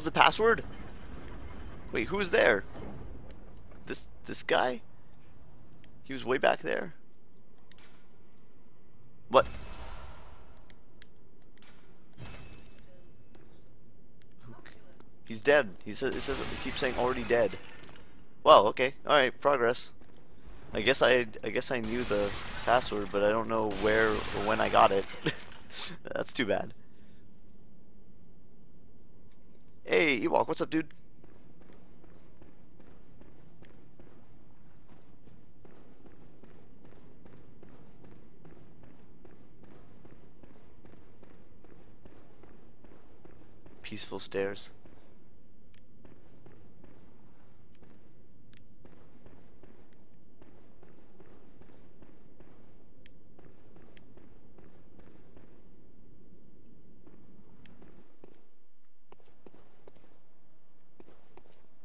was the password? Wait, who was there? This this guy? He was way back there. What? He's dead. He says it says it keeps saying already dead. Well, okay. All right, progress. I guess I I guess I knew the password, but I don't know where or when I got it. That's too bad. Hey, Ewok, what's up, dude? Peaceful stairs.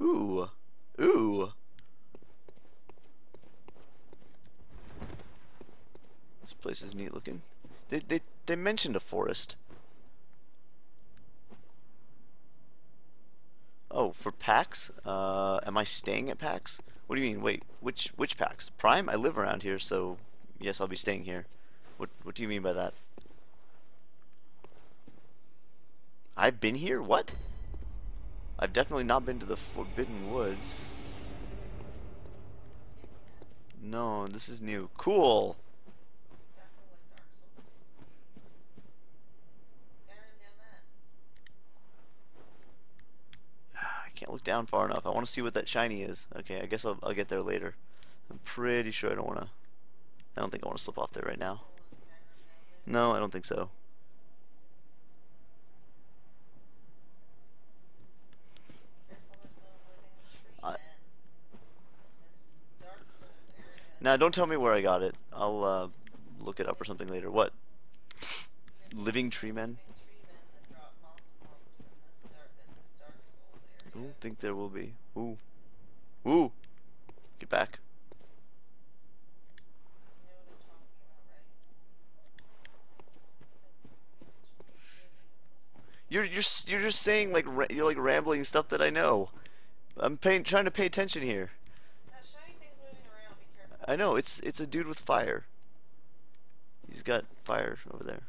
Ooh. Ooh. This place is neat looking. They they they mentioned a forest. Oh, for PAX? Uh, am I staying at PAX? What do you mean? Wait, which which PAX? Prime? I live around here, so yes, I'll be staying here. What what do you mean by that? I've been here? What? I've definitely not been to the Forbidden Woods. No, this is new. Cool. I can't look down far enough. I want to see what that shiny is. Okay, I guess I'll, I'll get there later. I'm pretty sure I don't want to... I don't think I want to slip off there right now. No, I don't think so. I- Now, don't tell me where I got it. I'll uh, look it up or something later. What? Living tree men? I don't think there will be. Ooh. Ooh. Get back. You're you're you're just saying like you're like rambling stuff that I know. I'm paying trying to pay attention here. I know it's it's a dude with fire. He's got fire over there.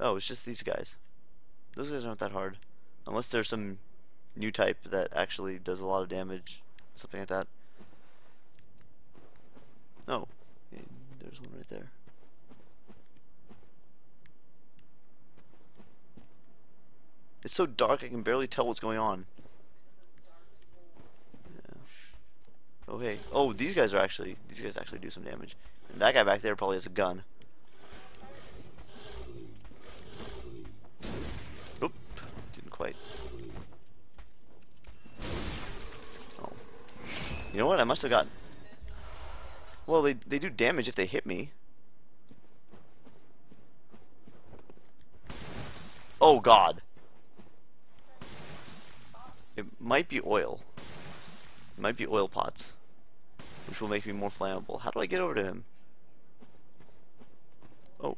Oh, it's just these guys. Those guys aren't that hard, unless there's some new type that actually does a lot of damage, something like that. Oh, there's one right there. It's so dark I can barely tell what's going on. Yeah. Oh hey. Oh, these guys are actually these guys actually do some damage. And that guy back there probably has a gun. Oop, didn't quite. Oh. You know what? I must have got. Well, they they do damage if they hit me. Oh God. It might be oil. It might be oil pots, which will make me more flammable. How do I get over to him? Oh.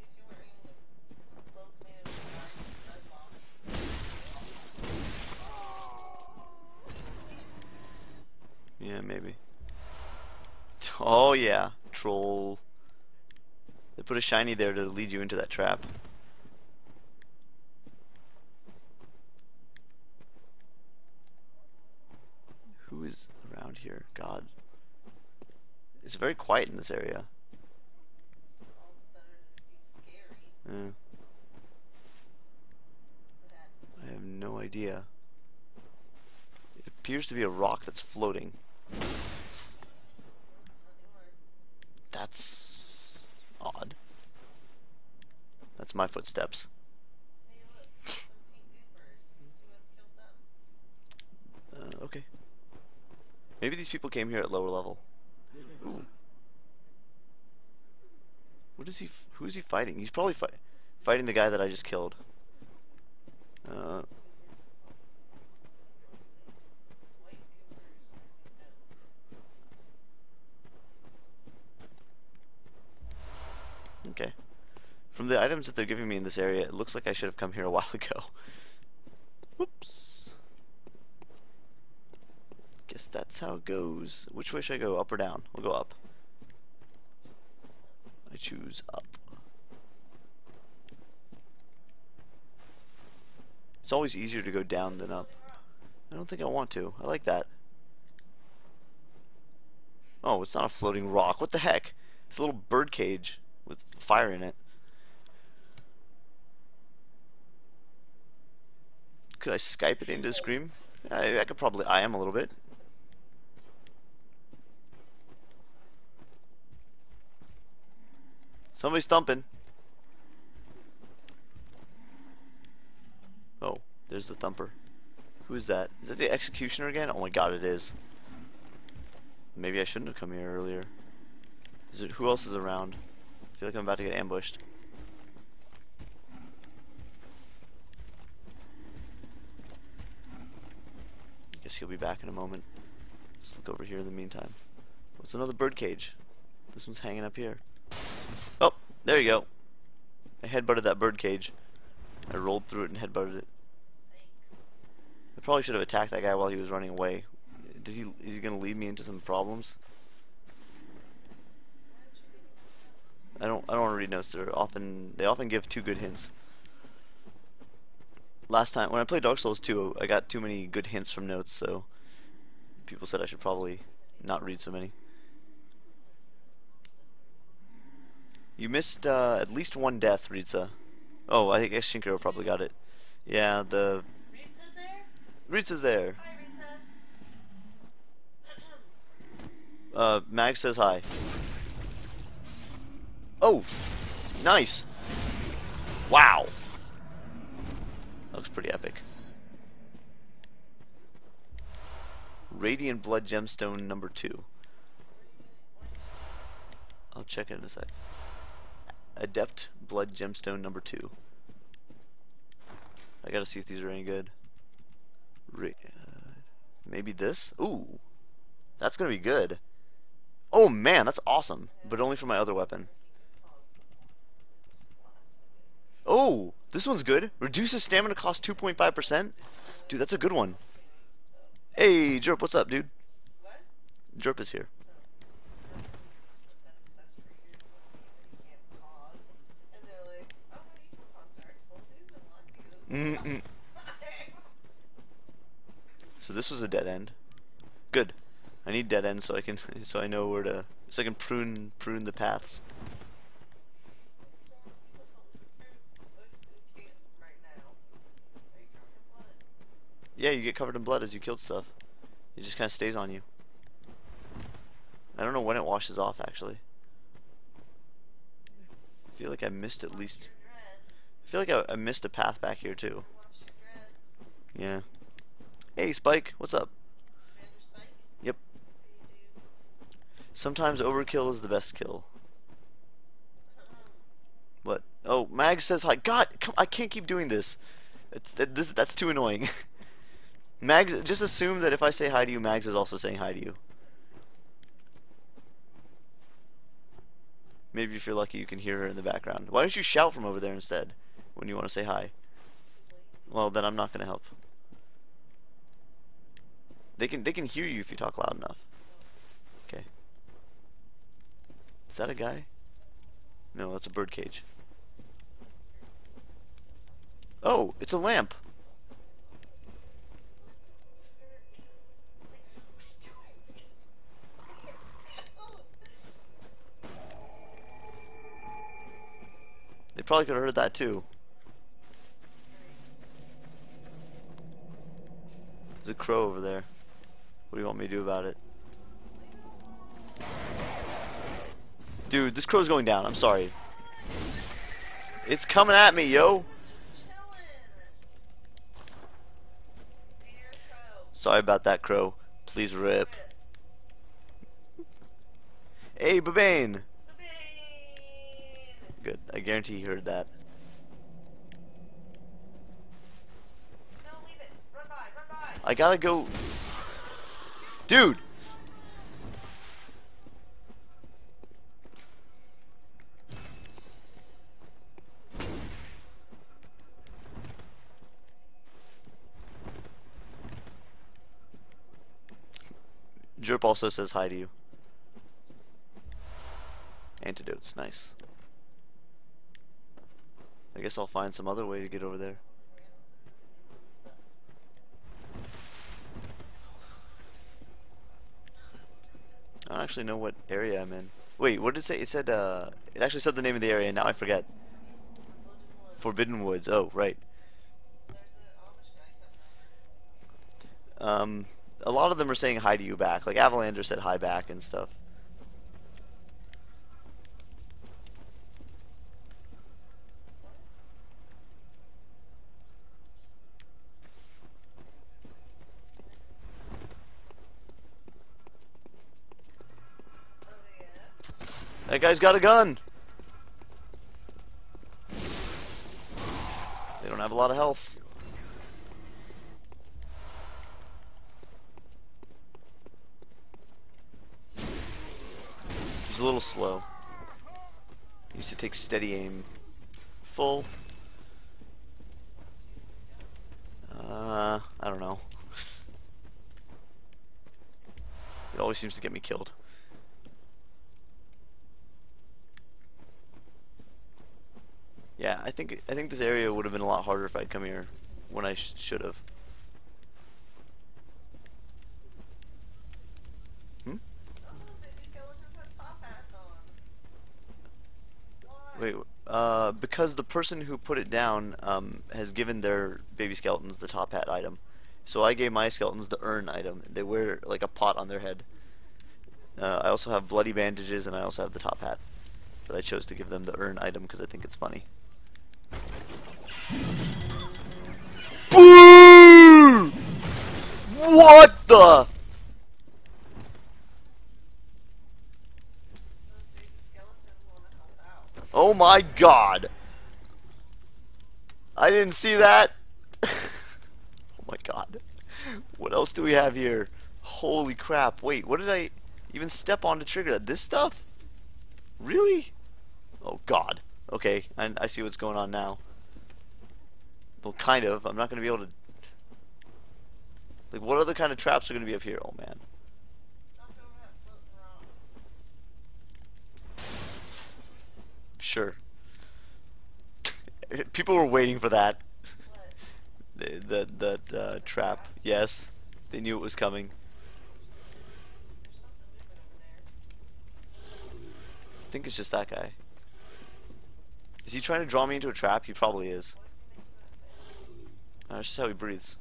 Yeah, maybe. Oh yeah, troll. They put a shiny there to lead you into that trap. Who is around here? God. It's very quiet in this area. Yeah. I have no idea. It appears to be a rock that's floating. That's odd. That's my footsteps. Uh, okay. Maybe these people came here at lower level. Ooh. What is he? Who is he fighting? He's probably fi fighting the guy that I just killed. Uh, okay. From the items that they're giving me in this area, it looks like I should have come here a while ago. Whoops. Guess that's how it goes. Which way should I go? Up or down? We'll go up. I choose up. It's always easier to go down than up. I don't think I want to. I like that. Oh, it's not a floating rock. What the heck? It's a little bird cage with fire in it. Could I Skype it into Scream? I, I could probably. I am a little bit. Somebody's thumping. Oh, there's the thumper. Who's that? Is that the executioner again? Oh my god, it is. Maybe I shouldn't have come here earlier. Is it who else is around? I feel like I'm about to get ambushed. Guess he'll be back in a moment. Let's look over here in the meantime. Oh, What's another bird cage? This one's hanging up here. Oh, there you go. I headbutted that bird cage. I rolled through it and headbutted it. I probably should have attacked that guy while he was running away. Did he? Is he gonna lead me into some problems? I don't. I don't want to read notes. They're often. They often give too good hints. Last time when I played Dark Souls 2, I got too many good hints from notes, so people said I should probably not read so many. You missed uh, at least one death, Ritza. Oh, I think Shinkaro probably got it. Yeah, the Ritza's there? Ritza's there. Hi, Ritza. Uh, Mag says hi. Oh, nice. Wow. Looks pretty epic. Radiant Blood Gemstone number two. I'll check it in a sec. Adept Blood Gemstone number two. I gotta see if these are any good. Uh, maybe this? Ooh. That's gonna be good. Oh man, that's awesome. But only for my other weapon. Oh, this one's good. Reduces stamina cost 2.5%. Dude, that's a good one. Hey, Jerp, what's up, dude? What? Jerp is here. Mm -mm. So this was a dead end. Good. I need dead ends so I can so I know where to so I can prune prune the paths. Yeah, you get covered in blood as you killed stuff. It just kind of stays on you. I don't know when it washes off actually. I feel like I missed at least. I feel like I, I missed a path back here too. Yeah. Hey Spike, what's up? Yep. Sometimes overkill is the best kill. What? Oh, Mag says hi. God, come, I can't keep doing this. It's, that, this that's too annoying. Mags, just assume that if I say hi to you, Mags is also saying hi to you. Maybe if you're lucky, you can hear her in the background. Why don't you shout from over there instead when you want to say hi? Well, then I'm not gonna help. They can they can hear you if you talk loud enough. Okay. Is that a guy? No, that's a bird cage. Oh, it's a lamp. They probably could have heard that too. There's a crow over there. What do you want me to do about it? Dude, this crow's going down. I'm sorry. It's coming at me, yo. Sorry about that, crow. Please rip. Hey, Babane. Good. I guarantee he heard that. I gotta go. Dude! Jerp also says hi to you. Antidotes, nice. I guess I'll find some other way to get over there. I don't actually know what area I'm in. Wait, what did it say? It said, uh, it actually said the name of the area, now I forget. Forbidden Woods, oh, right. Um, a lot of them are saying hi to you back. Like Avalander said hi back and stuff. That guy's got a gun. They don't have a lot of health. He's a little slow. He needs to take steady aim. Full. Uh, I don't know. It always seems to get me killed. Yeah, I think I think this area would have been a lot harder if I'd come here when I sh should have. Hmm? Wait, uh, because the person who put it down um, has given their baby skeletons the top hat item. So I gave my skeletons the urn item. They wear like a pot on their head. Uh, I also have bloody bandages and I also have the top hat. But I chose to give them the urn item because I think it's funny. What the? Oh my god. I didn't see that. oh my god. What else do we have here? Holy crap. Wait, what did I even step on to trigger that? This stuff? Really? Oh god. Okay, I, I see what's going on now. Well, kind of. I'm not going to be able to... Like, what other kind of traps are going to be up here? Oh man. That. Sure. People were waiting for that. The, that uh, trap. Yes. They knew it was coming. I think it's just that guy. Is he trying to draw me into a trap? He probably is. What's he making that Uh, That's just how he breathes.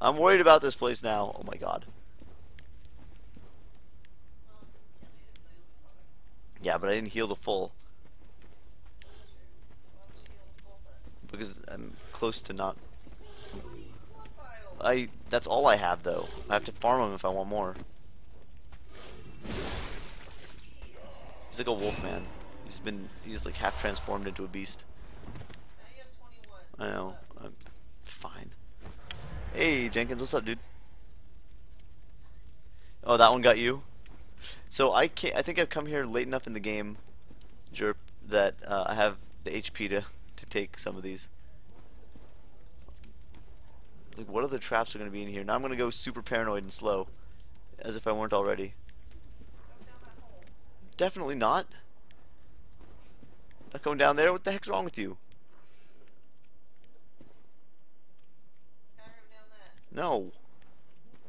I'm worried about this place now. Oh my god. Yeah, but I didn't heal the full because I'm close to not. I. That's all I have though. I have to farm him if I want more. He's like a wolf man. He's been. He's like half transformed into a beast. Now you have 21. I know. I'm fine. Hey, Jenkins, what's up, dude? Oh, that one got you. So I can't. I think I've come here late enough in the game, Jerp, that uh, I have the HP to to take some of these. Like, what other traps are gonna be in here? Now I'm gonna go super paranoid and slow, as if I weren't already. Definitely not. Not going down there. What the heck's wrong with you? Skyrim down that. No.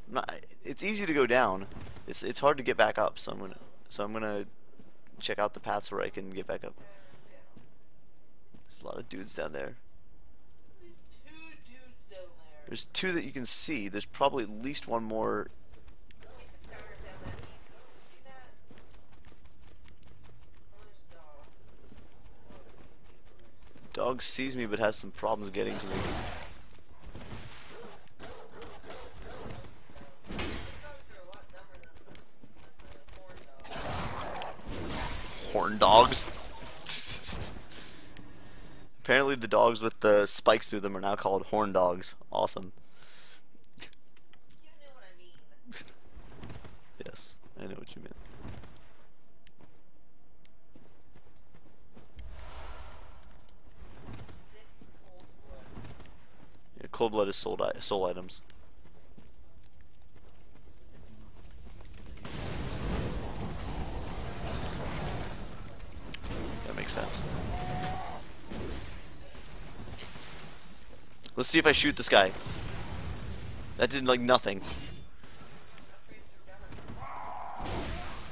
Not, it's easy to go down. It's it's hard to get back up. So I'm gonna so I'm gonna check out the paths where I can get back up. There's a lot of dudes down there. There's two that you can see. There's probably at least one more. Dog. Sees me but has some problems getting to me. These dogs are a lot dumber than the, than the dogs. Apparently the dogs with the spikes through them are now called horn dogs. Awesome. You know I mean. Yes, I know what you mean. Cold blood. Is sold I- soul items. makes sense. Let's see if I shoot this guy. That did like nothing.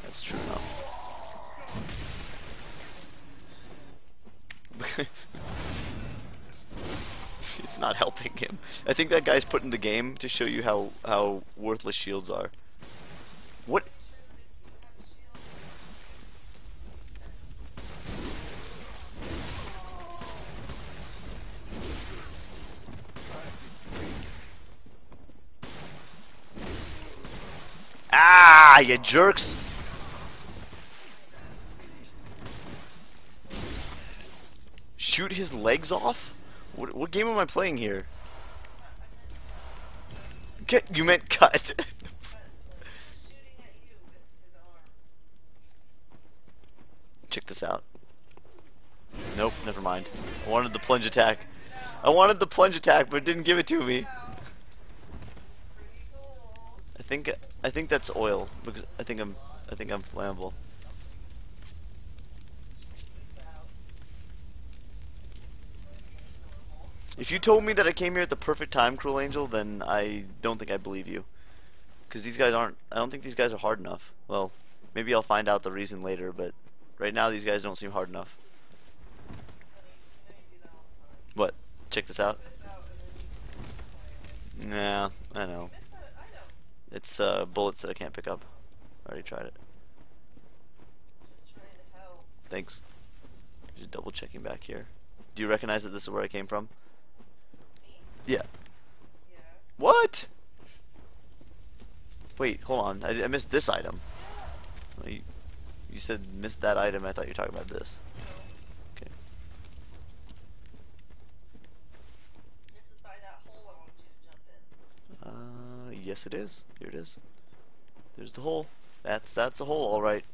That's true enough. it's not helping him. I think that guy's put in the game to show you how how worthless shields are. What Ah, you jerks! Shoot his legs off? What, what game am I playing here? Get, you meant cut. Check this out. Nope, never mind. I wanted the plunge attack. I wanted the plunge attack, but it didn't give it to me. Think I think that's oil because I think I'm I think I'm flammable. If you told me that I came here at the perfect time, Cruel Angel, then I don't think I believe you. Because these guys aren't. I don't think these guys are hard enough. Well, maybe I'll find out the reason later, but right now these guys don't seem hard enough. What? Check this out. Nah, I know. Miss that item. It's uh, bullets that I can't pick up. I already tried it. Just trying to help. Thanks. Just double checking back here. Do you recognize that this is where I came from? Me? Yeah. Yeah. What? Wait, hold on. I, I missed this item. You, you said missed that item. I thought you were talking about this. Okay. This is by that hole I want you to jump in. Uh, yes, it is. Here it is. There's the hole. That's that's a hole, all right.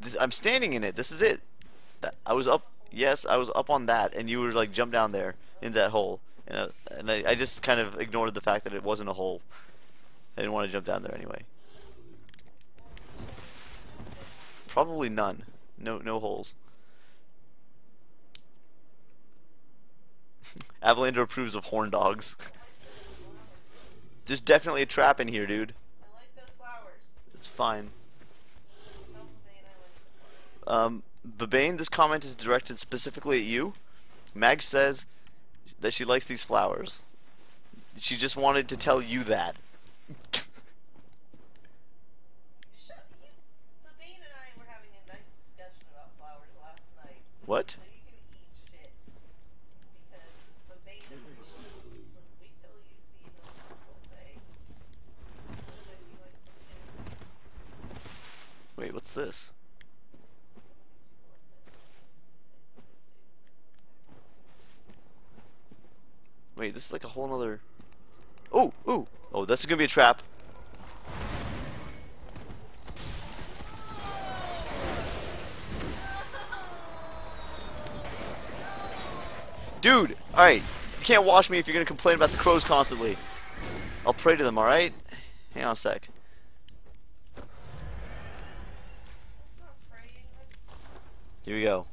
This, I'm standing in it. This is it. That I was up. Yes, I was up on that, and you were like jump down there in that hole, and uh, and I, I just kind of ignored the fact that it wasn't a hole. I didn't want to jump down there anyway. Probably none. No no holes. Avalander approves of horn dogs. There's definitely a trap in here, dude. I like those flowers. It's fine. Tell Bane I like the flowers. Um, Babane, this comment is directed specifically at you. Mag says that she likes these flowers. She just wanted to tell you that. Shut you. But Bane and I were having a nice discussion about flowers last night. what? So you can eat shit. Because the Bane approves. Wait till you see what people say. But he likes them too. Wait, what's this? Wait, this is like a whole nother. Oh, oh, oh, this is gonna be a trap. Dude, alright. You can't watch me if you're gonna complain about the crows constantly. I'll pray to them, alright? Hang on a sec. Not praying. Like, Here we go.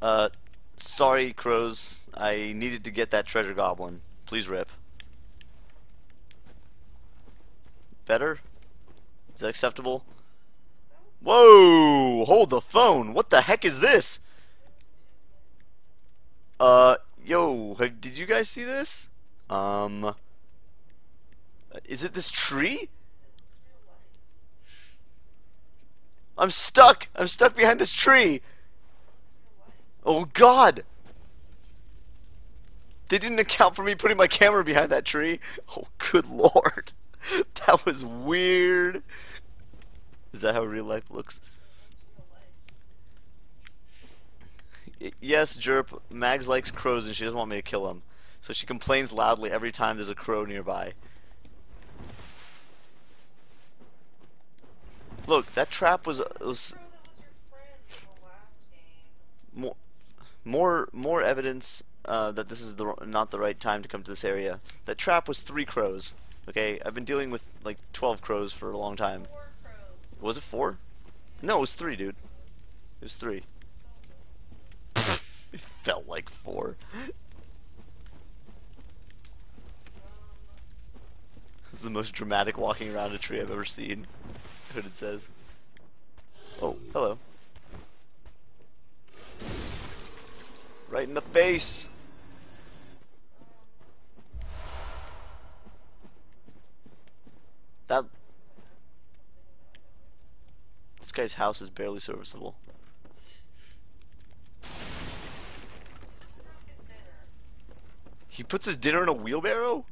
Uh, sorry, crows. I needed to get that treasure goblin. Please rip. Better? Is that acceptable? Whoa! Hold the phone! What the heck is this? Uh, yo, did you guys see this? Um, is it this tree? real life. I'm stuck! I'm stuck behind this tree! Oh god! They didn't account for me putting my camera behind that tree. Oh good lord. That was weird. Is that how real life looks? Yes, Jerp. Mags likes crows and she doesn't want me to kill him. So she complains loudly every time there's a crow nearby. Look, that trap was uh, was more more more evidence uh, that this is the, not the right time to come to this area. That trap was three crows. Okay, I've been dealing with like 12 crows for a long time. Was it four? No, it was three, dude. It was three. it felt like four. this is the most dramatic walking around a tree I've ever seen. Hooded says. Oh, hello. Right in the face. That this guy's house is barely serviceable. He puts his dinner in a wheelbarrow?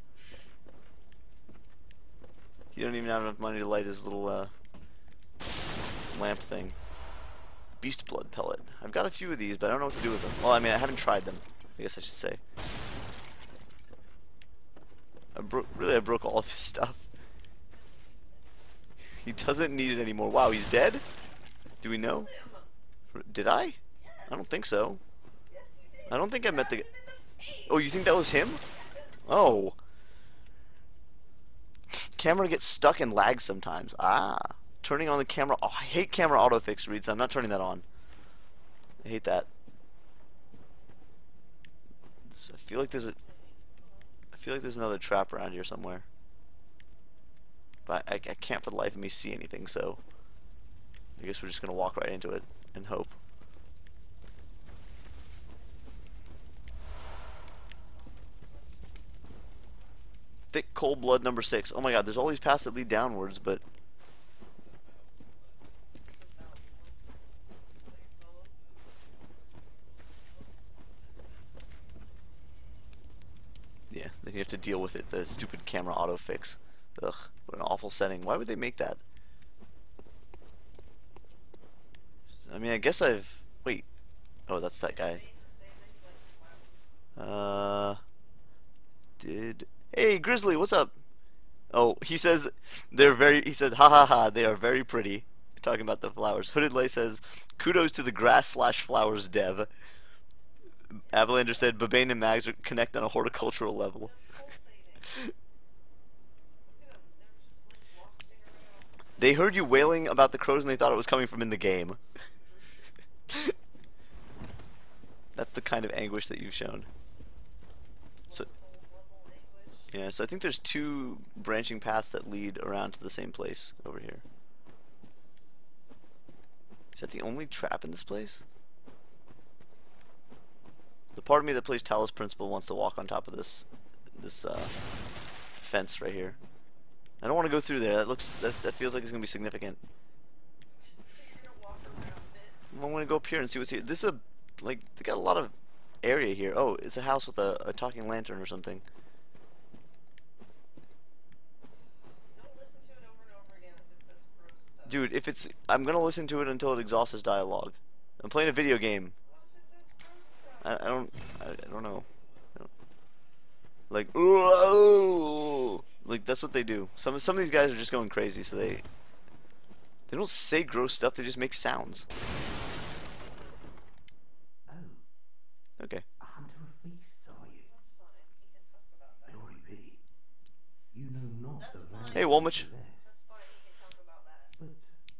He don't even have enough money to light his little uh, lamp thing. Beast blood pellet. I've got a few of these, but I don't know what to do with them. Well, I mean, I haven't tried them. I guess I should say. I broke. Really, I broke all of his stuff. He doesn't need it anymore. Wow, he's dead. Do we know? Did I? I don't think so. I don't think I met the. Oh, you think that was him? Oh. Camera gets stuck and lags sometimes. Ah. Turning on the camera. Oh, I hate camera autofix reads. I'm not turning that on. I hate that. I feel like there's a. I feel like there's another trap around here somewhere. But I, I can't for the life of me see anything, so. I guess we're just gonna walk right into it and hope. Thick cold blood number six. Oh my god, there's all these paths that lead downwards, but yeah, then you have to deal with it. The stupid camera autofix. Ugh, what an awful setting. Why would they make that? I mean, I guess I've. Wait. Oh, that's that guy. Uh. Did. Hey, Grizzly, what's up? Oh, he says they're very. He said, ha ha ha, they are very pretty. Talking about the flowers. Hooded Lay says, kudos to the grass slash flowers dev. Avalander said, Babane and Mags are- connect on a horticultural level. They heard you wailing about the crows and they thought it was coming from in the game. That's the kind of anguish that you've shown. So, yeah, so I think there's two branching paths that lead around to the same place over here. Is that the only trap in this place? The part of me that plays Talos Principle wants to walk on top of this this uh, fence right here. I don't want to go through there. That looks that feels like it's gonna be significant. I want to go up here and see what's here. This is a like they got a lot of area here. Oh, it's a house with a, a talking lantern or something. Dude, if it's I'm gonna listen to it until it exhausts its dialogue. I'm playing a video game. I, I don't I, I don't know. I don't- Like "Whoa!" like that's what they do. Some some of these guys are just going crazy, so they they don't say gross stuff. They just make sounds. Oh, Okay. a hunter of beasts, are you? Glory be. You know not the value Hey, Walmich. of the rest. But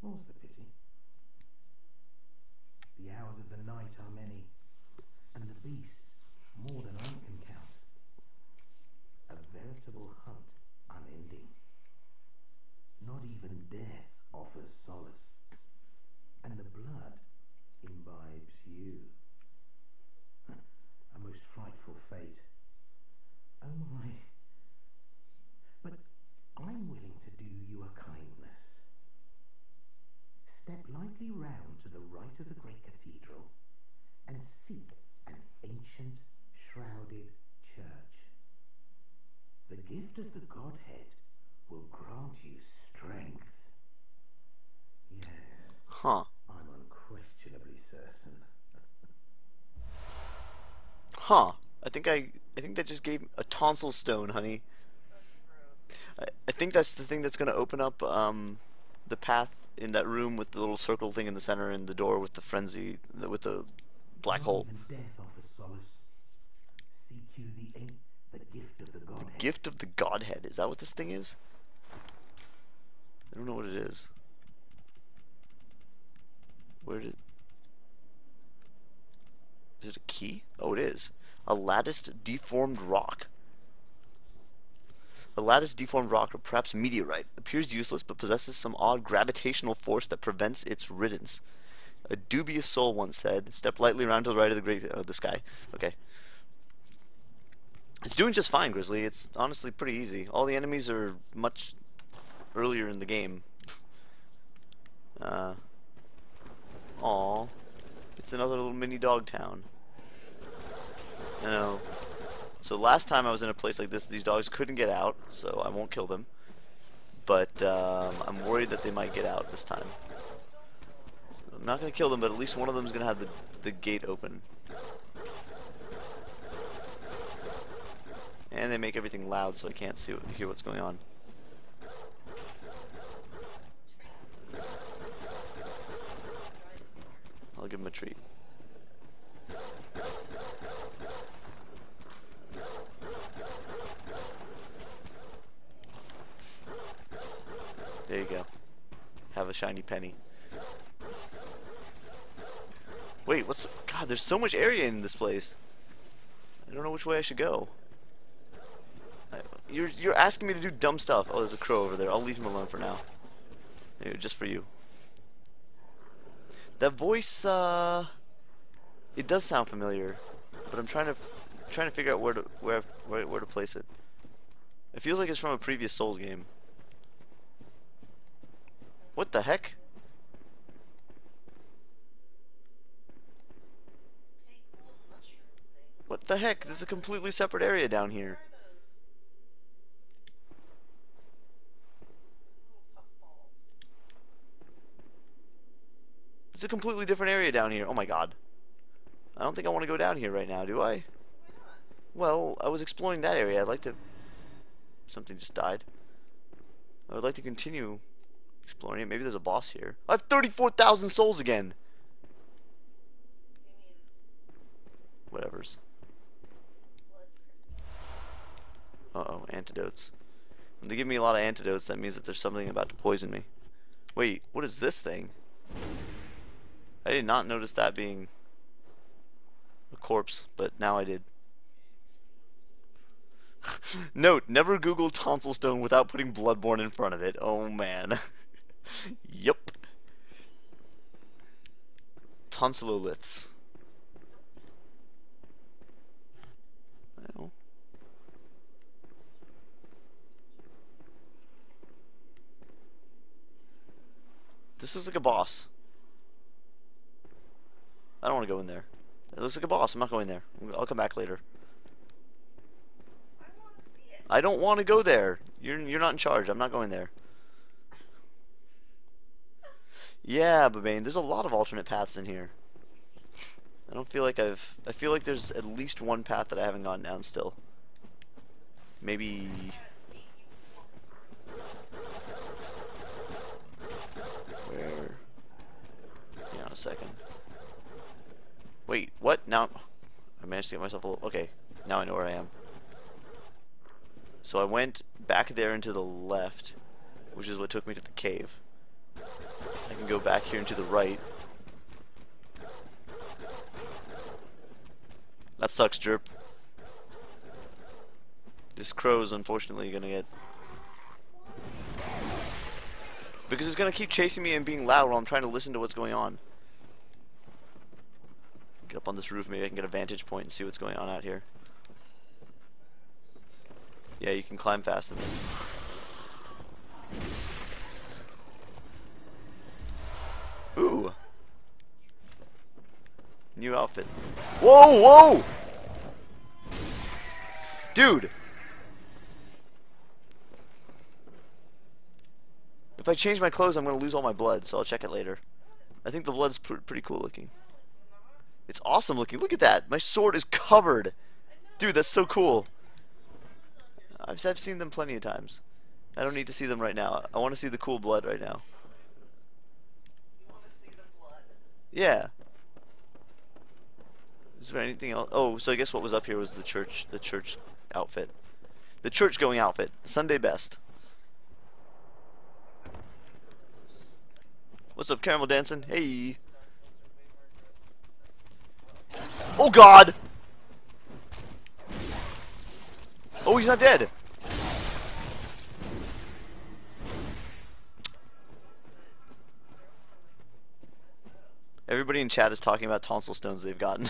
more's the pity. The hours of the night are many, and the beasts more than I can count. A veritable hunt unending. Not even death offers solace, and the blood imbibes you. A most frightful fate. Oh my. But I'm willing to do you a kindness. Step lightly round to the right of the great cathedral and seek an ancient, shrouded church. The gift of the Godhead will grant you strength. Yes, Huh. I'm unquestionably certain. Huh. I think I I think that just gave a tonsil stone, honey. I, I think that's the thing that's gonna open up um the path in that room with the little circle thing in the center and the door with the frenzy with the black hole. even death offers solace. Seek you the in- the gift of the Godhead. Gift of the Godhead. Is that what this thing is? I don't know what it is. Where did? Is it a key? Oh, it is. A latticed, deformed rock. A lattice deformed rock or perhaps meteorite. Appears useless but possesses some odd gravitational force that prevents its riddance. A dubious soul once said, step lightly around to the right of the great uh, the sky. Okay. It's doing just fine, Grizzly. It's honestly pretty easy. All the enemies are much earlier in the game. Uh, aw. It's another little mini dog town. You know. So last time I was in a place like this, these dogs couldn't get out, so I won't kill them. But um, I'm worried that they might get out this time. I'm not going to kill them, but at least one of them is going to have the, the gate open. And they make everything loud so I can't see hear what's going on. I'll give him a treat. There you go. Have a shiny penny. Wait, what's... God, there's so much area in this place. I don't know which way I should go. You're, you're asking me to do dumb stuff. Oh, there's a crow over there. I'll leave him alone for now. Here, just for you. That voice, uh... It does sound familiar. But I'm trying to... Trying to figure out where to where where, where to place it. It feels like it's from a previous Souls game. What the heck? What the heck? This is a completely separate area down here. are those? Little puffballs. It's a completely different area down here. Oh my god. I don't think I want to go down here right now, do I? Well, I was exploring that area. I'd like to... Something just died. I would like to continue exploring it. Maybe there's a boss here. I have 34,000 souls again! Whatevers. Uh-oh, antidotes. When they give me a lot of antidotes, that means that there's something about to poison me. Wait, what is this thing? I did not notice that being a corpse, but now I did. Note, never Google tonsil stone without putting Bloodborne in front of it. Oh man. yup. Tonsilloliths. This is like a boss. I don't want to go in there. It looks like a boss. I'm not going there. I'll come back later. I don't want to go there. You're you're not in charge. I'm not going there. Yeah, Babane, there's a lot of alternate paths in here. I don't feel like I've I feel like there's at least one path that I haven't gone down still. Maybe where on a second. Wait, what? Now I managed to get myself a little okay, now I know where I am. So I went back there into the left, which is what took me to the cave. I can go back here into the right. That sucks, Jerp. This crow is unfortunately gonna get... Because it's gonna keep chasing me and being loud while I'm trying to listen to what's going on. Get up on this roof, maybe I can get a vantage point and see what's going on out here. Yeah, you can climb fast in this. Ooh. New outfit. Whoa, whoa! Dude! If I change my clothes, I'm gonna lose all my blood, so I'll check it later. I think the blood's pr pretty cool looking. It's awesome looking. Look at that! My sword is covered! Dude, that's so cool. I've, I've seen them plenty of times. I don't need to see them right now. I want to see the cool blood right now. Yeah. Is there anything else? Oh, so I guess what was up here was the church, the church outfit, the church going outfit, Sunday best. What's up, caramel dancing? Hey. Oh god! Oh, he's not dead! Everybody in chat is talking about tonsil stones they've gotten.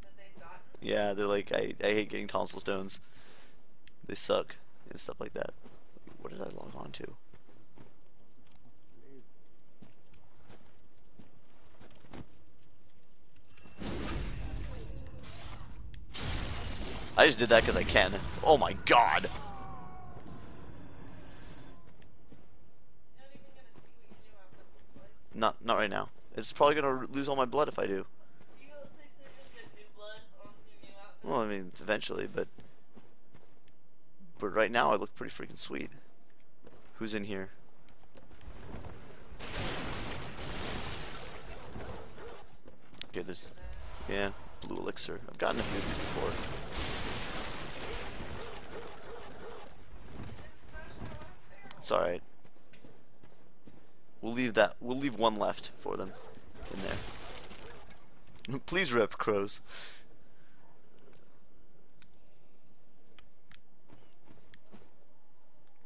yeah, they're like, I, I hate getting tonsil stones. They suck, and stuff like that. What did I log on to? I just did that because I can. Oh my god! Not. Not right now. It's probably gonna lose all my blood if I do. Well, I mean, eventually, but but right now I look pretty freaking sweet. Who's in here? Okay, this, yeah, blue elixir. I've gotten a few of these before. Didn't smash that last barrel. It's all right. We'll leave that. We'll leave one left for them in there. Please rep crows.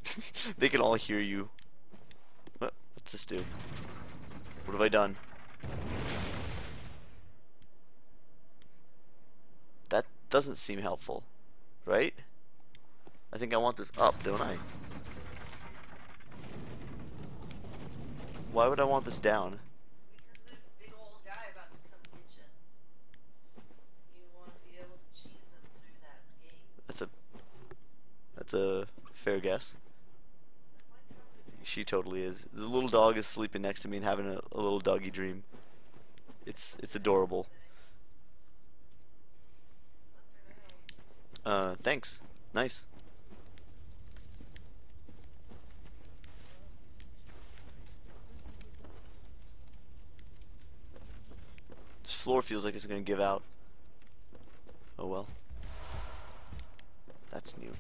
they can all hear you. What? What's this do? What have I done? That doesn't seem helpful, right? I think I want this up, don't I? Why would I want this down? That's a that's a fair guess. She totally is. The little dog is sleeping next to me and having a, a little doggy dream. It's it's adorable. Uh, thanks. Nice. This floor feels like it's gonna give out. Oh well. That's new.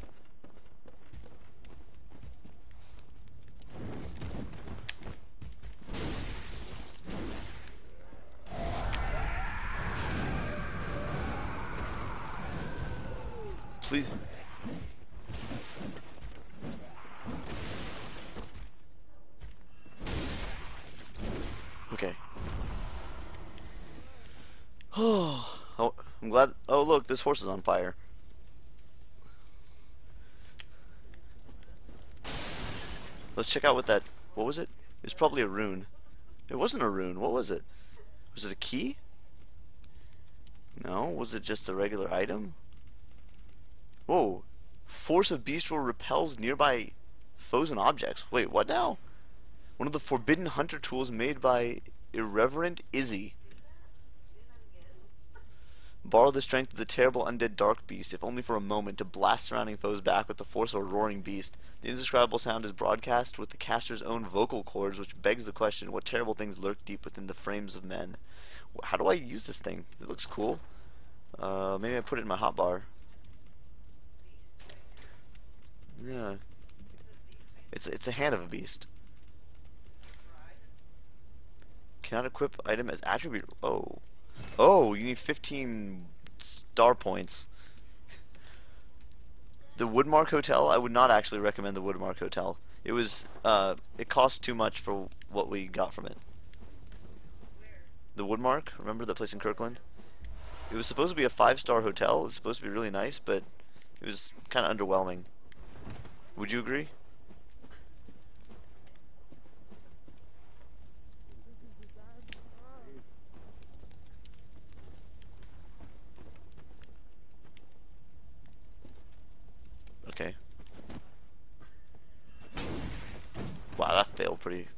Please. Oh, I'm glad. Oh, look, this horse is on fire. Let's check out what that. What was it? It was probably a rune. It wasn't a rune. What was it? Was it a key? No. Was it just a regular item? Whoa. Force of Bestial repels nearby foes and objects. Wait, what now? One of the forbidden hunter tools made by Irreverent Izzy. Borrow the strength of the terrible undead dark beast, if only for a moment, to blast surrounding foes back with the force of a roaring beast. The indescribable sound is broadcast with the caster's own vocal cords, which begs the question: what terrible things lurk deep within the frames of men? How do I use this thing? It looks cool. Uh, maybe I put it in my hotbar. Yeah, it's it's a hand of a beast. Cannot equip item as attribute. Oh, oh, you need 15 star points. The Woodmark Hotel. I would not actually recommend the Woodmark Hotel. It was, uh, it cost too much for what we got from it. The Woodmark. Remember the place in Kirkland? It was supposed to be a five-star hotel. It was supposed to be really nice, but it was kind of underwhelming. Would you agree? Okay. Wow, that failed pretty.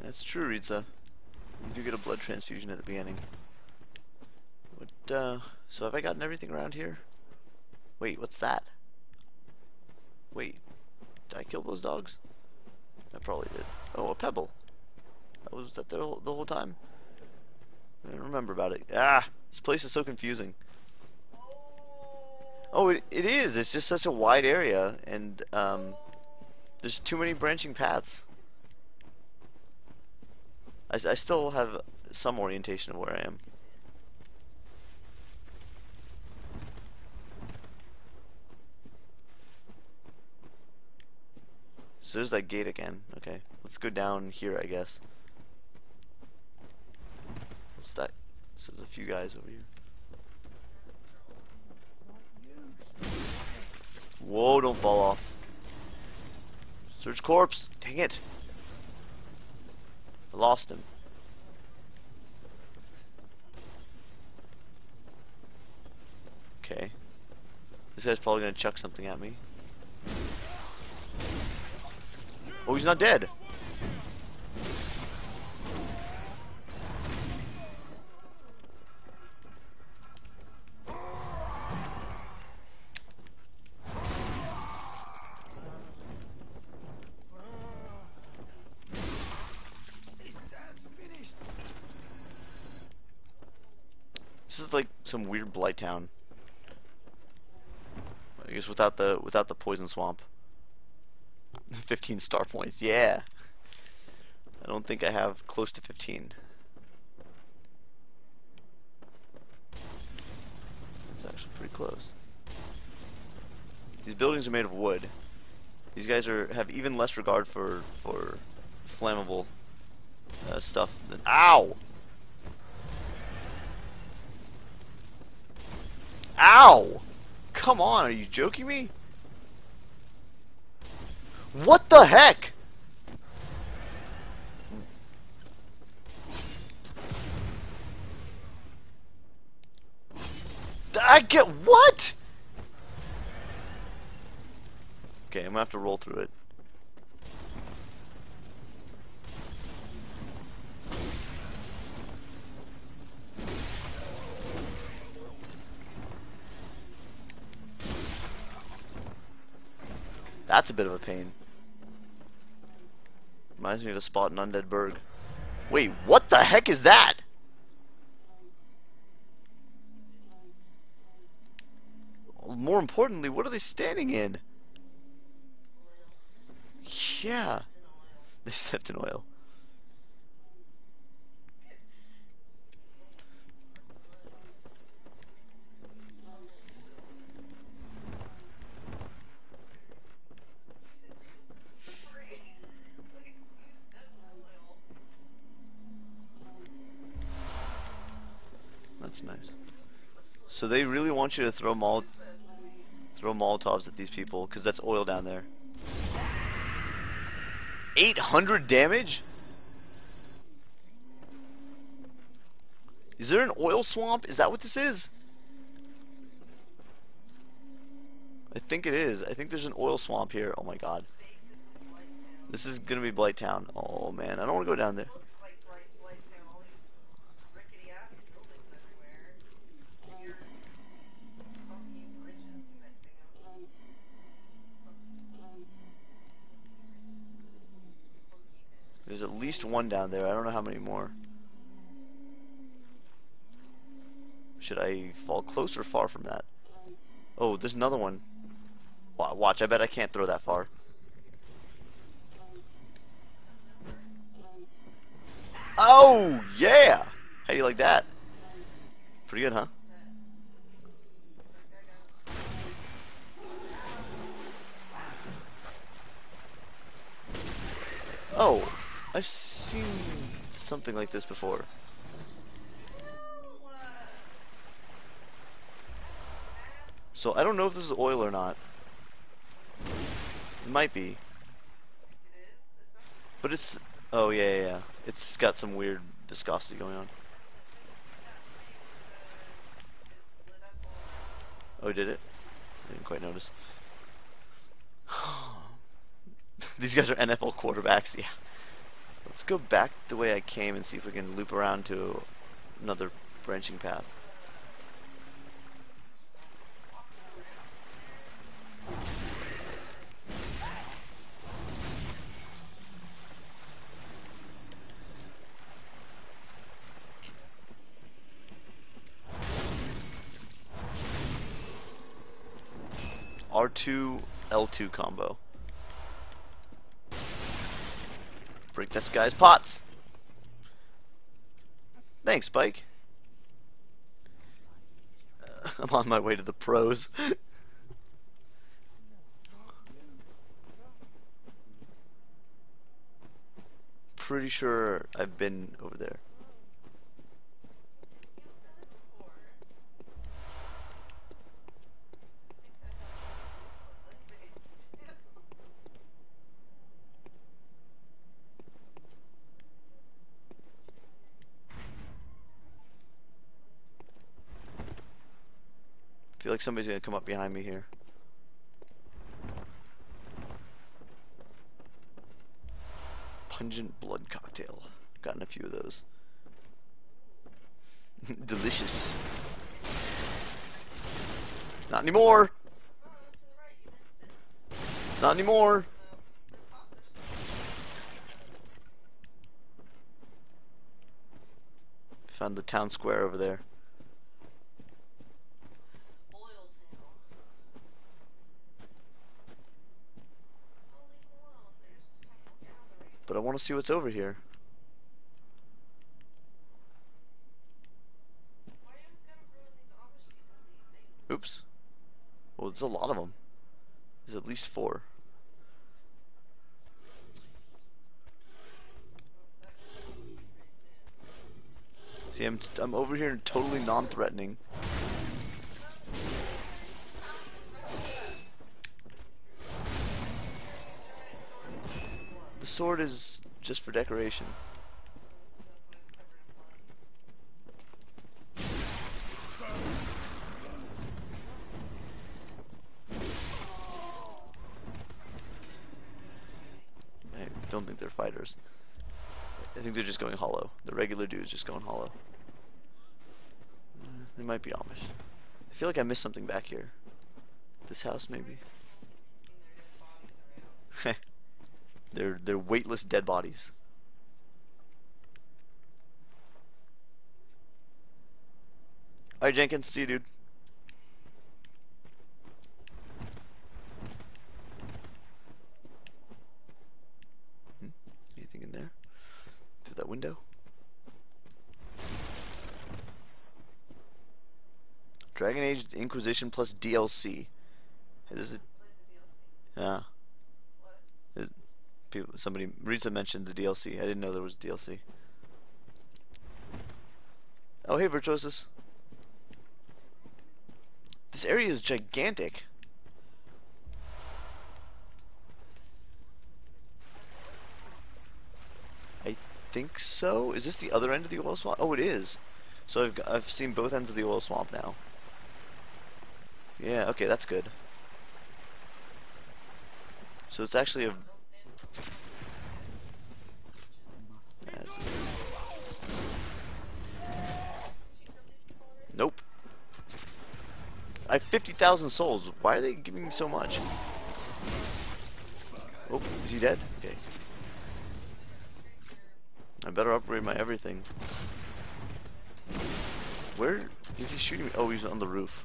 That's true, Ritza. You do get a blood transfusion at the beginning. What, uh, so have I gotten everything around here? Wait, what's that? Wait, did I kill those dogs? I probably did. Oh, a pebble. I was that there the whole time? I don't remember about it. Ah, this place is so confusing. Oh, it, it is. It's just such a wide area, and um, there's too many branching paths. I, I still have some orientation of where I am. There's that gate again. Okay, let's go down here, I guess. What's that? So there's a few guys over here. Whoa, don't fall off. Search corpse. Dang it. I lost him. Okay. This guy's probably gonna chuck something at me. Oh, he's not dead. This is like some weird blight town. I guess without the without the poison swamp. 15 star points. Yeah. I don't think I have close to 15. It's actually pretty close. These buildings are made of wood. These guys are have even less regard for for flammable uh, stuff than ow. Ow! Come on, are you joking me? What the heck? I get what? Okay, I'm gonna have to roll through it. That's a bit of a pain. Reminds me of a spot in Undead Burg. Wait, what the heck is that? More importantly, what are they standing in? Yeah. They stepped in oil. That's nice. So they really want you to throw mol throw molotovs at these people because that's oil down there. 800 damage? Is there an oil swamp? Is that what this is? I think it is. I think there's an oil swamp here. Oh my god. This is gonna be Blight Town. Oh man, I don't want to go down there. Looks like right, like you know, all these rickety ass buildings everywhere. Weird funky bridges connecting them. There's at least one down there. I don't know how many more. Should I fall close or far from that? Oh, there's another one. Watch, I bet I can't throw that far. Oh, yeah! How do you like that? Pretty good, huh? Oh, I've seen something like this before. So I don't know if this is oil or not. It might be. But it's oh yeah, yeah, yeah. It's got some weird viscosity going on. Oh, did it? I didn't quite notice. These guys are NFL quarterbacks, yeah. Let's go back the way I came and see if we can loop around to another branching path. R2 L2 combo. Break this guy's pots. Thanks, Spike. Uh, I'm on my way to the pros. Pretty sure I've been over there. You've done it before. I think I have a base too. I feel like somebody's gonna come up behind me here. Pungent blood cocktail. Gotten a few of those. Delicious. Not anymore. Not anymore. Found the town square over there. Oil Town. Oh, leave him alone. There's people gathering. But I want to see what's over here. Oops. Well, there's a lot of them. There's at least four. See, I'm, I'm over here totally non-threatening. The sword is just for decoration. I don't think they're fighters. I think they're just going hollow. The regular dude's just going hollow. They might be Amish. I feel like I missed something back here. This house, maybe. They're they're weightless dead bodies. All right, Jenkins. See you, dude. Hmm, Anything in there? Through that window? Dragon Age Inquisition plus DLC. Is it? Yeah. People, somebody, Risa mentioned the DLC. I didn't know there was DLC. Oh, hey, Virtuosus. This area is gigantic. I think so. Is this the other end of the oil swamp? Oh, it is. So I've, I've seen both ends of the oil swamp now. Yeah, okay, that's good. So it's actually a. Nope. I have 50,000 souls. Why are they giving me so much? Oh, is he dead? Okay. I better upgrade my everything. Where is he shooting me? Oh, he's on the roof.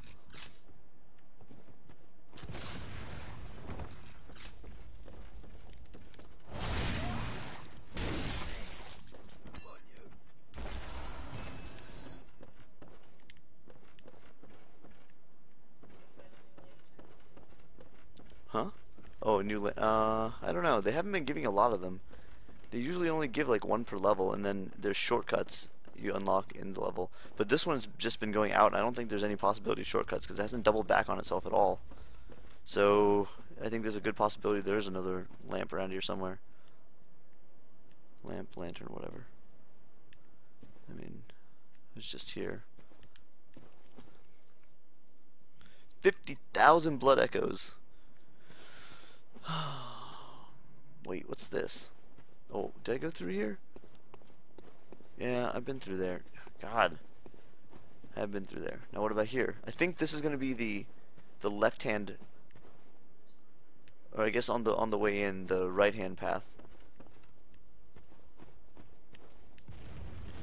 Huh? Oh, new. La- uh, I don't They haven't been giving a lot of them. They usually only give like one per level, and then there's shortcuts you unlock in the level. But this one's just been going out. And I don't think there's any possibility of shortcuts because it hasn't doubled back on itself at all. So I think there's a good possibility there's another lamp around here somewhere. Lamp, lantern, whatever. I mean, it's just here. 50,000 blood echoes. Oh. Wait, what's this? Oh, did I go through here? Yeah, I've been through there. God. I have been through there. Now what about here? I think this is gonna be the the left hand or I guess on the on the way in the right hand path.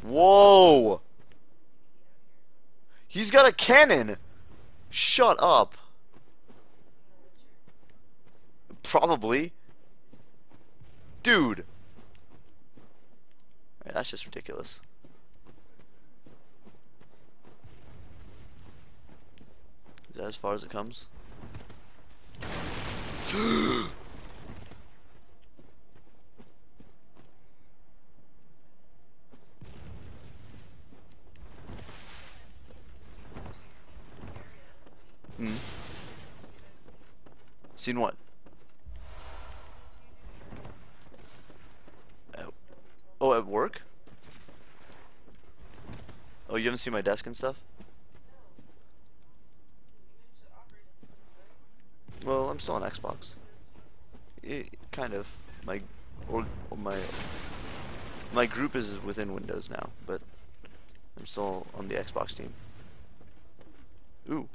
Whoa! He's got a cannon! Shut up. Probably. Dude! Right, that's just ridiculous. Is that as far as it comes? Hmm. Seen what? Oh, at work? Oh, you haven't seen my desk and stuff? Well, I'm still on Xbox. Eh, kind of. My or, or my my group is within Windows now, but I'm still on the Xbox team. Ooh.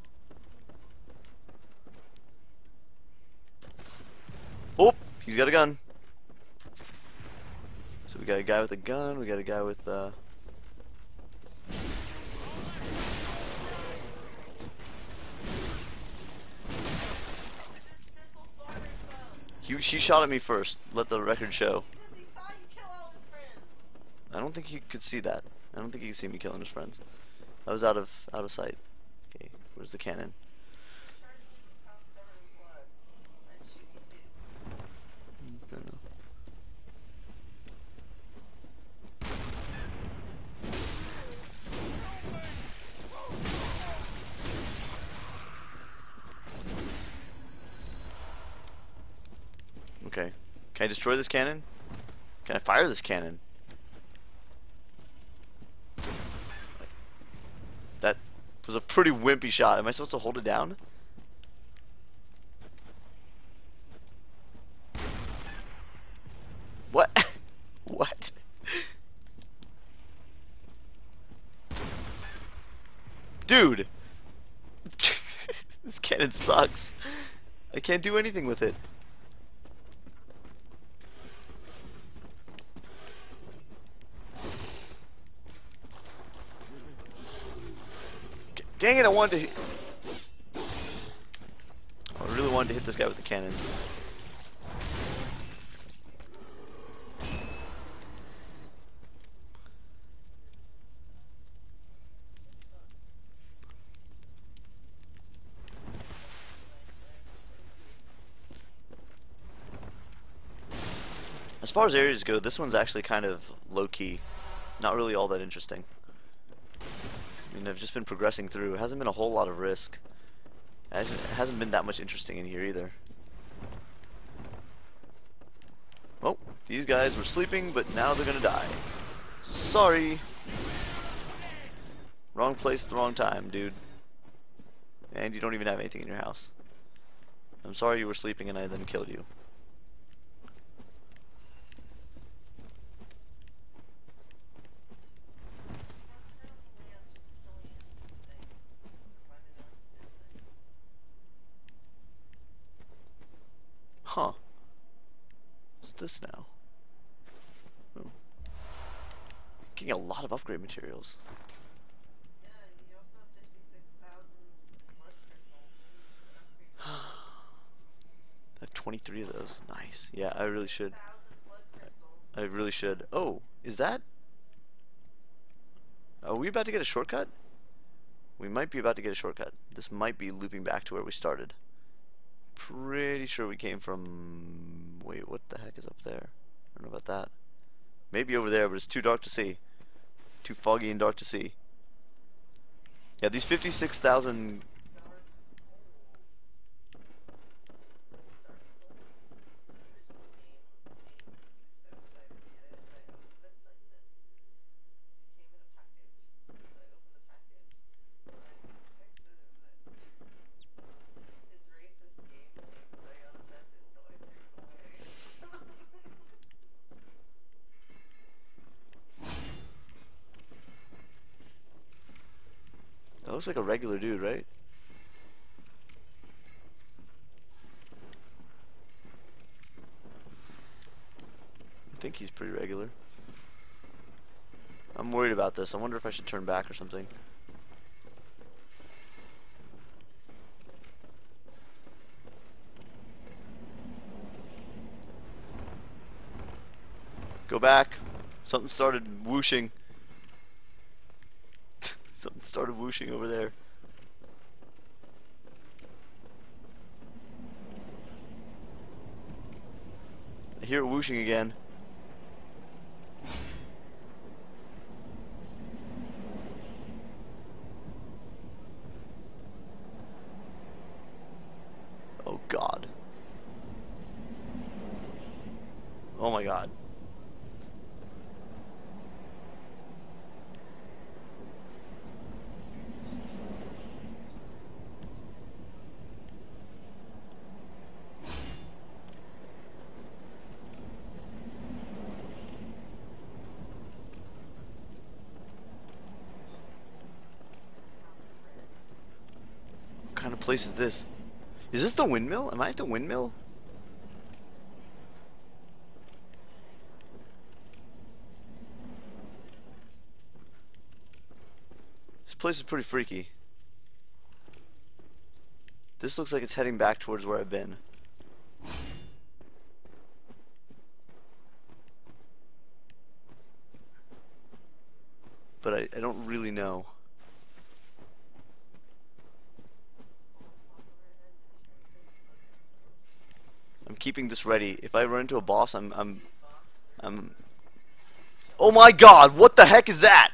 Oh, he's got a gun. So we got a guy with a gun. We got a guy with uh. He she shot at me first. Let the record show. Because he saw you kill all his friends. I don't think he could see that. I don't think he could see me killing his friends. I was out of out of sight. Okay, where's the cannon? Charge me this house covered in blood. I'd shoot you too. I don't know. Okay. Can I destroy this cannon? Can I fire this cannon? That was a pretty wimpy shot. Am I supposed to hold it down? What? what? Dude! this cannon sucks. I can't do anything with it. Dang it, I wanted to... I really wanted to hit this guy with the cannon. As far as areas go, this one's actually kind of low-key. Not really all that interesting. Mean, I've just been progressing through. Hasn't been a whole lot of risk. It hasn't, been that much interesting in here either. Oh, these guys were sleeping, but now they're gonna die. Sorry. Wrong place the wrong time, dude. And you don't even have anything in your house. I'm sorry you were sleeping and I then killed you. Huh. What's this now? Oh. Getting a lot of upgrade materials. Yeah, you also have 56,000 blood crystals. Maybe you should upgrade I have 23 of those. Nice. Yeah, I really should. 1,000 blood crystals. I really should. Oh, is that? Are we about to get a shortcut? We might be about to get a shortcut. This might be looping back to where we started. Pretty sure we came from... Wait, what the heck is up there? I don't know about that. Maybe over there, but it's too dark to see. Too foggy and dark to see. Yeah, these 56,000... Dark Souls. Dark Souls. Original game. Game was so excited to get it. I opened it like this. It came in a package. So I opened the package. And I texted him that his racist game name was I unoffended, so I threw it away. That looks like a regular dude, right? I think he's pretty regular. I'm worried about this. I wonder if I should turn back or something. Go back. Something started whooshing. pushing over there. I hear it whooshing again. Place is this? Is this the windmill? Am I at the windmill? This place is pretty freaky. This looks like it's heading back towards where I've been. But I, I don't really know. I'm keeping this ready. If I run into a boss, I'm I'm I'm Oh my god, what the heck is that?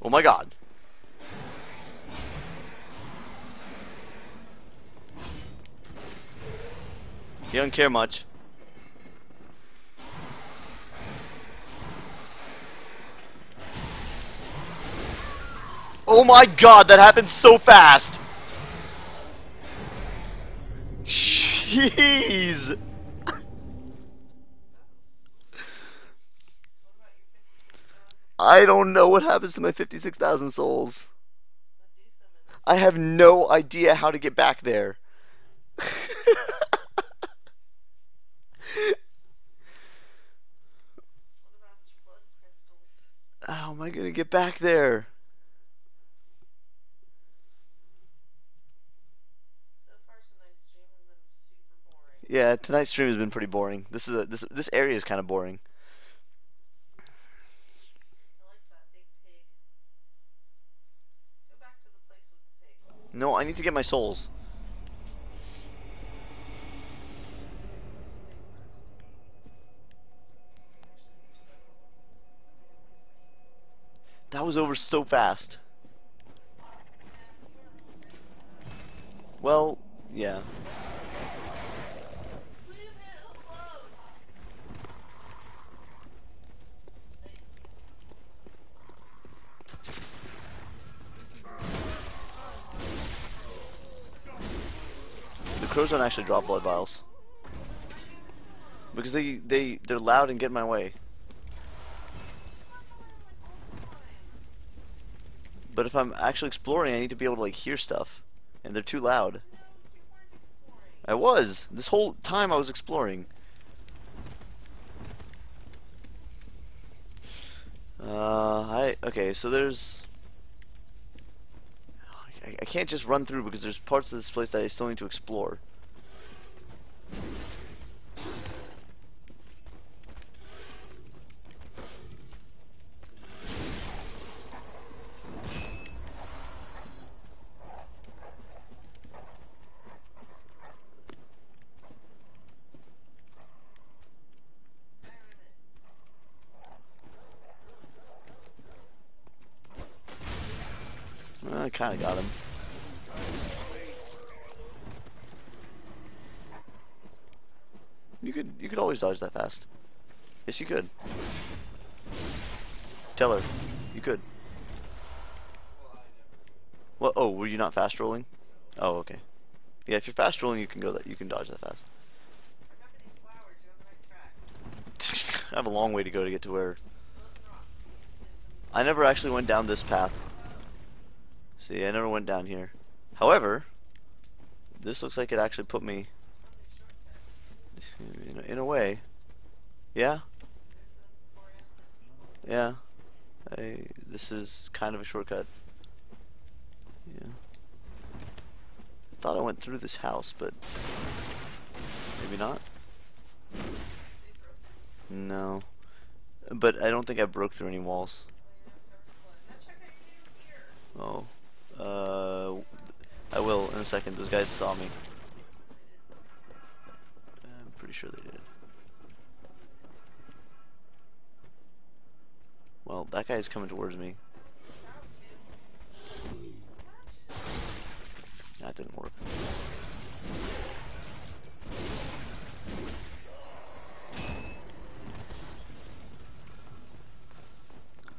Oh my god. He doesn't care much. Oh my god, that happened so fast! Jeez! I don't know what happens to my 56,000 souls. I have no idea how to get back there. How am I gonna get back there? So far tonight's stream has been super boring. Yeah, tonight's stream has been pretty boring. This is a, this this area is kind of boring. No, I need to get my souls. That was over so fast. Well, yeah. Crows don't actually drop blood vials. Because they, they, they're loud and get in my way. But if I'm actually exploring, I need to be able to like hear stuff. And they're too loud. I was. This whole time I was exploring. Uh, I okay. So there's. I, I can't just run through because there's parts of this place that I still need to explore. I kind of got him. You could you could always dodge that fast. Yes, you could. Tell her. You could. What? Oh, were you not fast rolling? Oh, okay. Yeah, if you're fast rolling, you can go that. You can dodge that fast. I have a long way to go to get to where. I never actually went down this path. See, I never went down here. However, this looks like it actually put me in a, in a way. Yeah, yeah. I, this is kind of a shortcut. Yeah. I Thought I went through this house, but maybe not. No. But I don't think I broke through any walls. Now check out your new gear. Oh. I will in a second. Those guys saw me. I'm pretty sure they did. Well, that guy's coming towards me. That didn't work.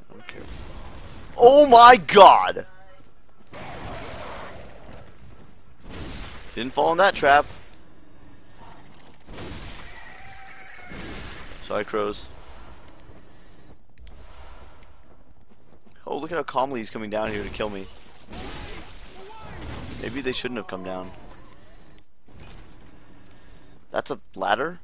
I don't care. Oh my god! Didn't fall in that trap. Sorry, crows. Oh, look at how calmly he's coming down here to kill me. Maybe they shouldn't have come down. That's a ladder?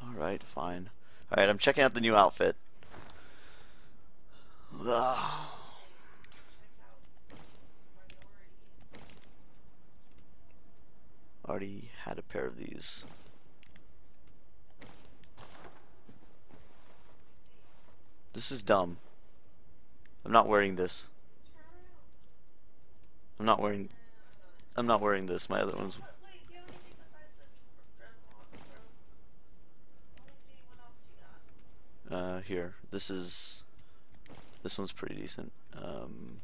Alright, fine. Alright, I'm checking out the new outfit. Ugh. Already had a pair of these. This is dumb. I'm not wearing this. I'm not wearing I'm not wearing this. My other one's uh here. This is this one's pretty decent. Um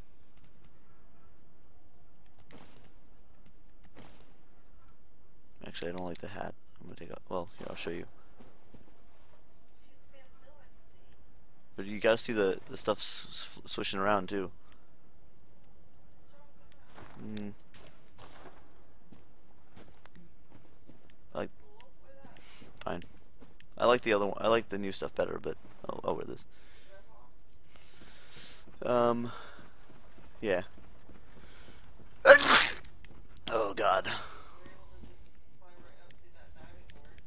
Actually, I don't like the hat. I'm gonna take out. Well, here I'll show you. I. But you gotta see the the stuff swishing around too. That? Mm. I like fine. I like the other one. I like the new stuff better, but I'll, I'll wear this. Um, yeah. oh God. We're able to just fly right up through that diving board.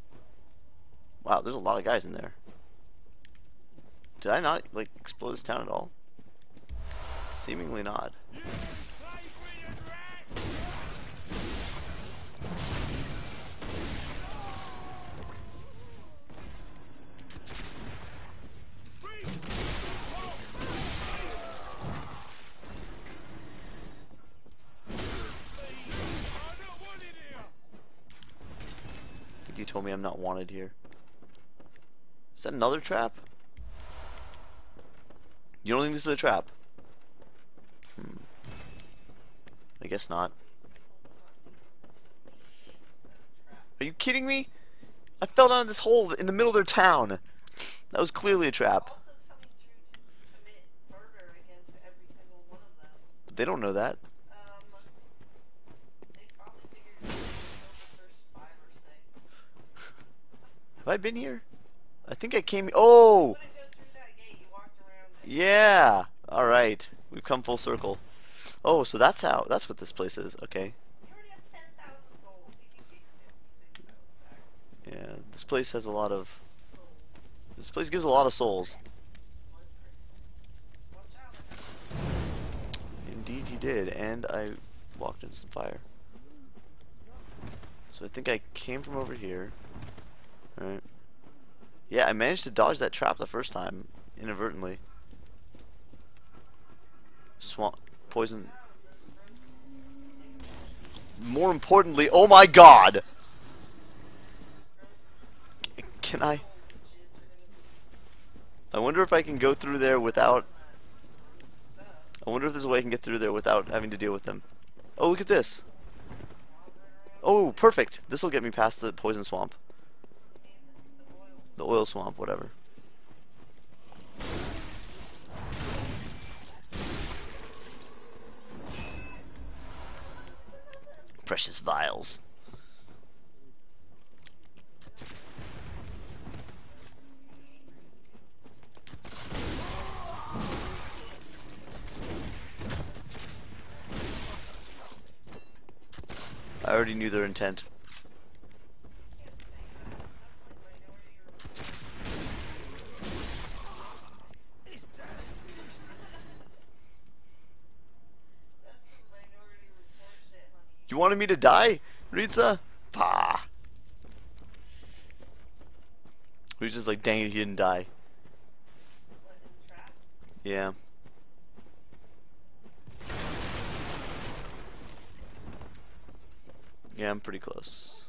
Wow, there's a lot of guys in there. Did I not like explode this town at all? Seemingly not. You told me I'm not wanted here. Is that another trap? You don't think this is a trap? Hmm. I guess not. Are you kidding me? I fell down this hole in the middle of their town. That was clearly a trap. Also coming through to commit murder against every single one of them. But they don't know that. Um, they probably figured it out until the first five or six. Have I been here? I think I came. Oh! You wouldn't go through that gate. You walked around. it. Yeah! Alright. We've come full circle. Oh, so that's how. That's what this place is. Okay. You already have ten thousand souls. You can get your fifty thousand back. Yeah, this place has a lot of. This place gives a lot of souls. Blood crystals. Watch out. I got Indeed, you did, and I walked in some fire. So I think I came from over here. Alright. Yeah, I managed to dodge that trap the first time, inadvertently. Swamp. Poison. More importantly, oh my god! Can I? I wonder if I can go through there without. I wonder if there's a way I can get through there without having to deal with them. Oh, look at this. Oh, perfect. This will get me past the poison swamp. The oil swamp, whatever. Precious vials. I already knew their intent. You wanted me to die, Ritza? Pah. We just like, dang it, he didn't die. Yeah. Yeah, I'm pretty close.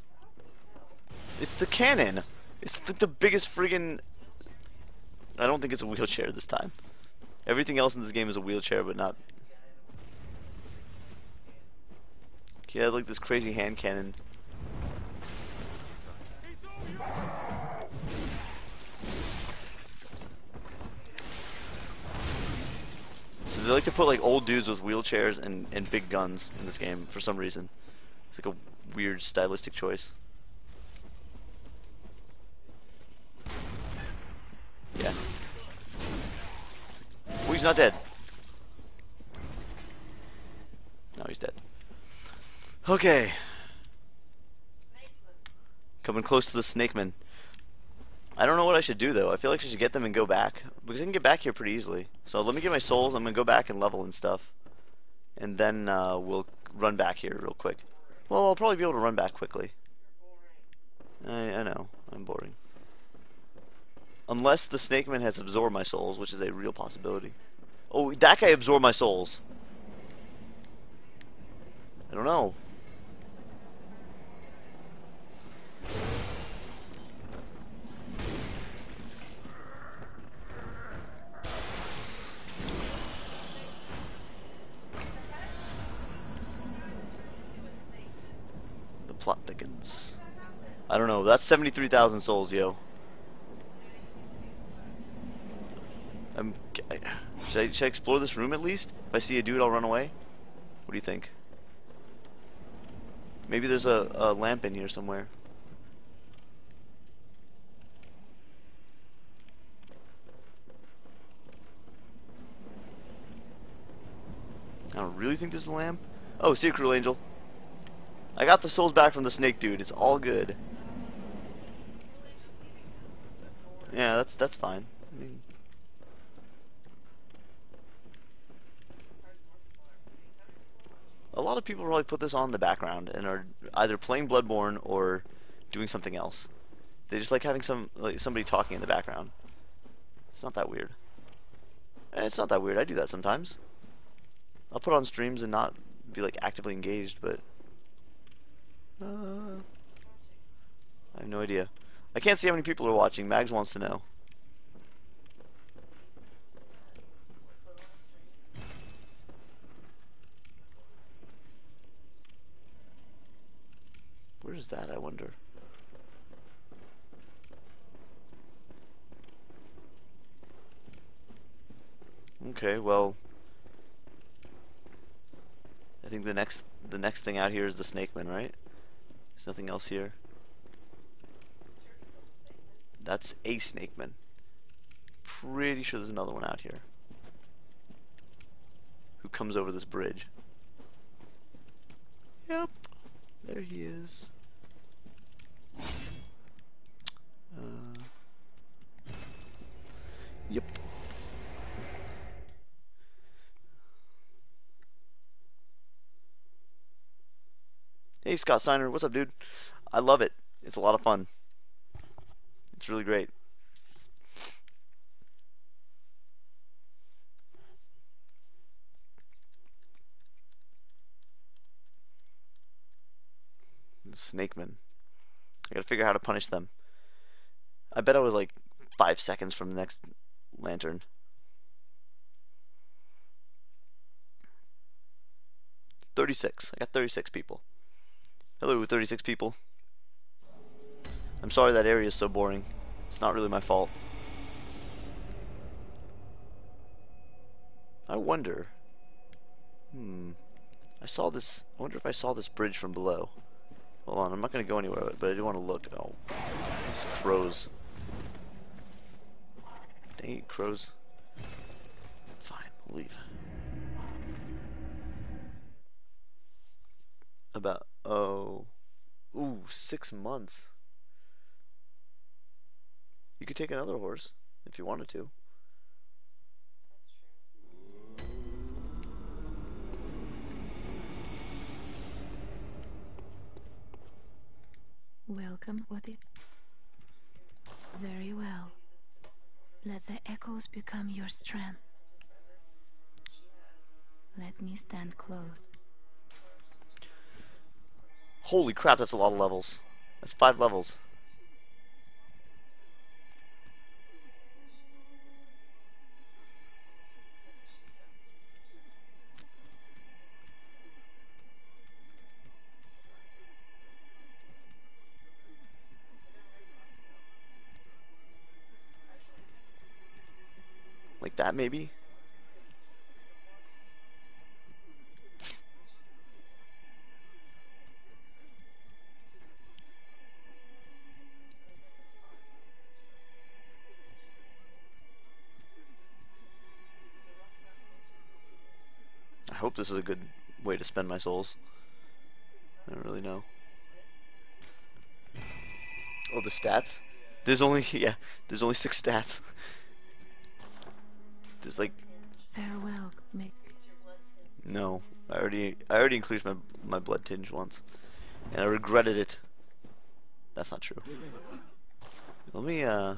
It's the cannon! It's the biggest friggin... I don't think it's a wheelchair this time. Everything else in this game is a wheelchair, but not He had like this crazy hand cannon. So they like to put like old dudes with wheelchairs and, and big guns in this game for some reason. It's like a weird stylistic choice. Yeah. Oh, he's not dead. No, he's dead. Okay, coming close to the snakeman. I don't know what I should do though. I feel like I should get them and go back because I can get back here pretty easily. So let me get my souls. I'm gonna go back and level and stuff, and then uh, we'll run back here real quick. Well, I'll probably be able to run back quickly. I, I know I'm boring. Unless the snakeman has absorbed my souls, which is a real possibility. Oh, that guy absorbed my souls. I don't know. Plot thickens. I don't know. That's 73,000 souls, yo. I'm, should, I, should I explore this room at least? If I see a dude, I'll run away? What do you think? Maybe there's a, a lamp in here somewhere. I don't really think there's a lamp. Oh, see you, Cruel Angel. I got the souls back from the snake dude. It's all good. Yeah, that's that's fine. I mean, a lot of people probably put this on the background and are either playing Bloodborne or doing something else. They just like having some like somebody talking in the background. It's not that weird. Eh, It's not that weird. I do that sometimes. I'll put on streams and not be like actively engaged, but uh, I have no idea. I can't see how many people are watching. Mags wants to know. Where's that, I wonder? Okay, well I think the next the next thing out here is the snakeman, right? There's nothing else here. That's a snake man. Pretty sure there's another one out here. Who comes over this bridge. Yep. There he is. Uh, yep. Hey Scott Steiner, what's up, dude? I love it. It's a lot of fun. It's really great. Snakemen. I gotta figure out how to punish them. I bet I was like five seconds from the next lantern. Thirty-six. I got thirty-six people. Hello, 36 people. I'm sorry that area is so boring. It's not really my fault. I wonder. Hmm. I saw this. I wonder if I saw this bridge from below. Hold on, I'm not gonna go anywhere, but I do want to look. Oh, these crows. Dang it, crows. Fine, we'll leave. About oh, ooh, six months. You could take another horse if you wanted to. Welcome, what it? Very well. Let the echoes become your strength. Let me stand close. Holy crap, that's a lot of levels. That's five levels. Like that, maybe? Hope this is a good way to spend my souls. I don't really know. Oh, the stats? There's only, yeah, there's only six stats. There's like, Farewell, ma- Increase your blood tinge. no, I already, I already increased my, my blood tinge once. And I regretted it. That's not true. Let me, uh,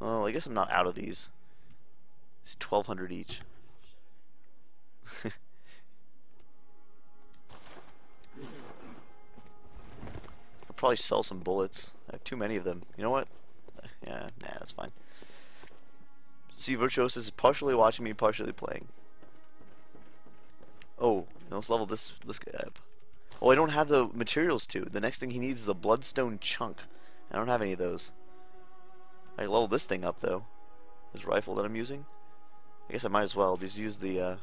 well, I guess I'm not out of these. It's 1200 each. I'll probably sell some bullets. I have too many of them. You know what? Yeah, nah, that's fine. See, Virtuoso is partially watching me, partially playing. Oh, let's level this this guy up. Oh, I don't have the materials to. The next thing he needs is a bloodstone chunk. I don't have any of those. I level this thing up though. This rifle that I'm using. I guess I might as well just use the uh,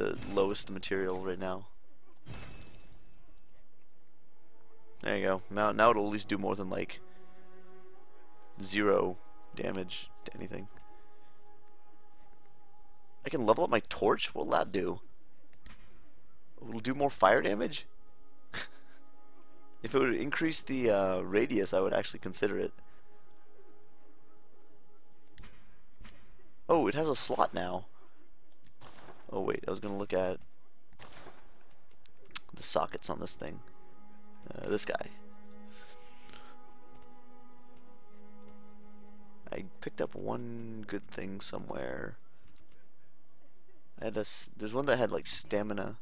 the lowest material right now. There you go. Now now it'll at least do more than like zero damage to anything. I can level up my torch? What'll that do? It'll do more fire damage? if it would increase the uh, radius, I would actually consider it. Oh, it has a slot now. Oh wait, I was gonna look at the sockets on this thing. Uh, this guy. I picked up one good thing somewhere. I had a there's one that had like stamina.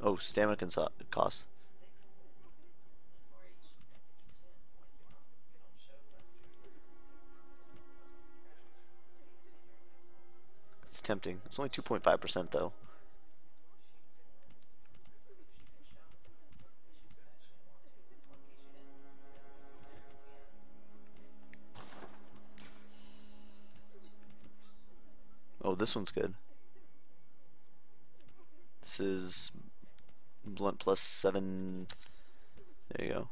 Oh, stamina can so cost. It's tempting. It's only 2.5% though. Oh, this one's good. This is blunt plus seven. There you go.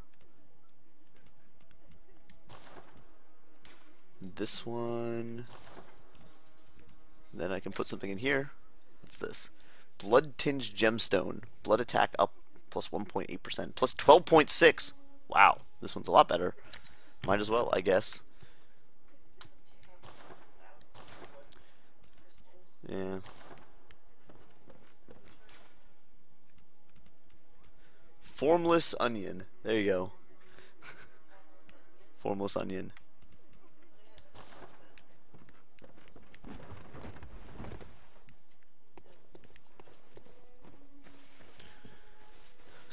This one. Then I can put something in here. What's this? Blood tinged gemstone. Blood attack up plus 1.8%. Plus 12.6. Wow, this one's a lot better. Might as well, I guess. Yeah. Formless onion. There you go. Formless onion.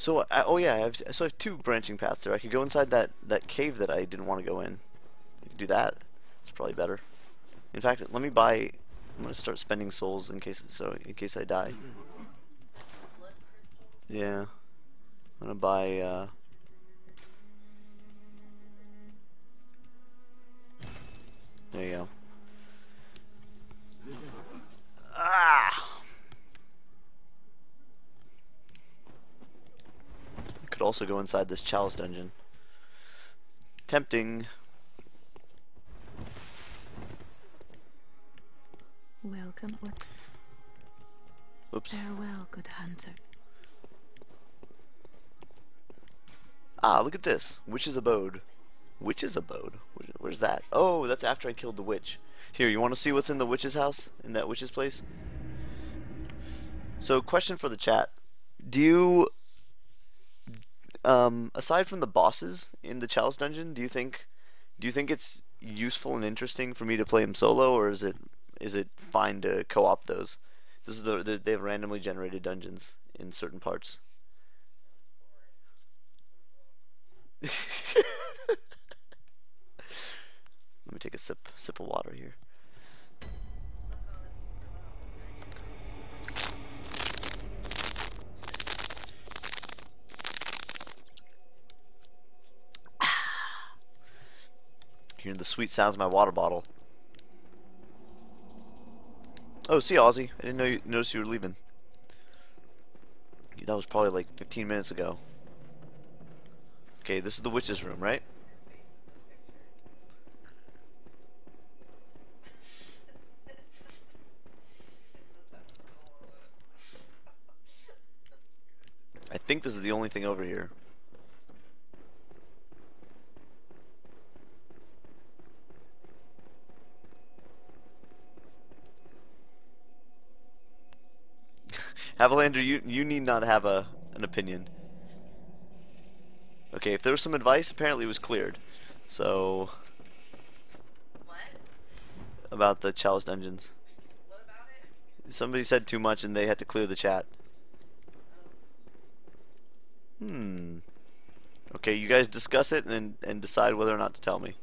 So, I, oh yeah, I have, so I have two branching paths there. I could go inside that, that cave that I didn't want to go in. I could do that. It's probably better. In fact, let me buy. I'm gonna start spending souls in case so in case I die. Yeah. I'm gonna buy. Uh, there you go. Ah. I could also go inside this chalice dungeon. Tempting. welcome. Oops. Farewell, good hunter. Ah, look at this. Witch's abode. Witch's abode? Where's that? Oh, that's after I killed the witch. Here, you want to see what's in the witch's house? In that witch's place? So, question for the chat. Do you um, aside from the bosses in the Chalice dungeon, do you think, do you think it's useful and interesting for me to play them solo, or is it, is it fine to co-op those? This is the, the they have randomly generated dungeons in certain parts. Let me take a sip sip of water here. Suck on this, you know. Hearing the sweet sounds of my water bottle. Oh, see Ozzy. I didn't know you notice you were leaving. That was probably like 15 minutes ago. Okay, this is the witch's room, right? I think this is the only thing over here. Avalander, you you need not have a an opinion. Okay, if there was some advice, apparently it was cleared. So What? about the Chalice dungeons, What about it? somebody said too much and they had to clear the chat. Hmm. Okay, you guys discuss it and and decide whether or not to tell me.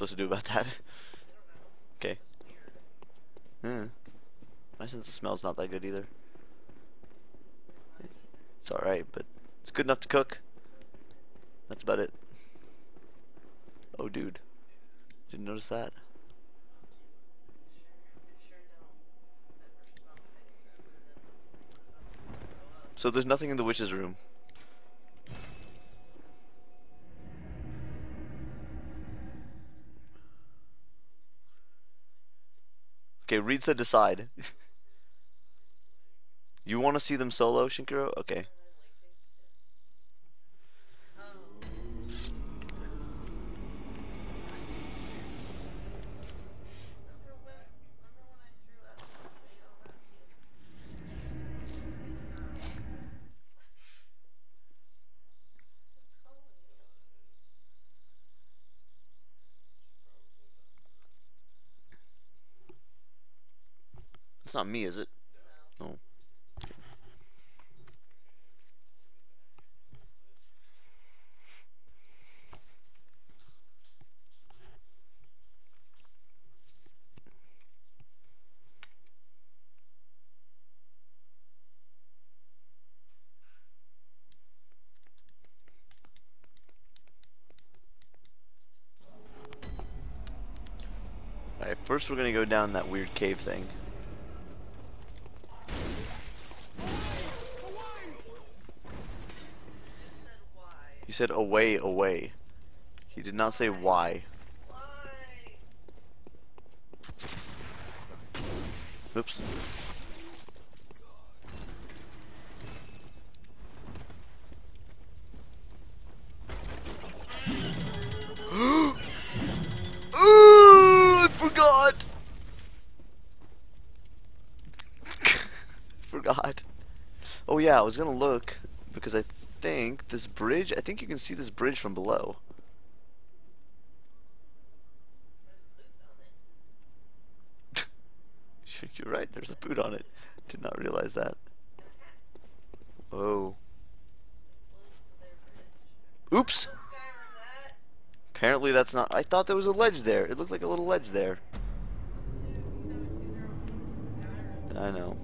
Supposed to do about that? Okay. Hmm. My sense of smell's not that good either. It's alright, but it's good enough to cook. That's about it. Oh, dude. Didn't notice that. So there's nothing in the witch's room. Okay, Reed said decide. you want to see them solo, Shinkiro? Okay. It's not me, is it? No. Alright, first we're gonna go down that weird cave thing. Said why? He said away, away. He did not say why. Oops. Ooh, I forgot. forgot. Oh yeah, I was gonna look because I think this bridge. I think you can see this bridge from below. You're right. There's a boot on it. Did not realize that. Bridge. Oops. Apparently that's not. I thought there was a ledge there. It looked like a little ledge there. I know.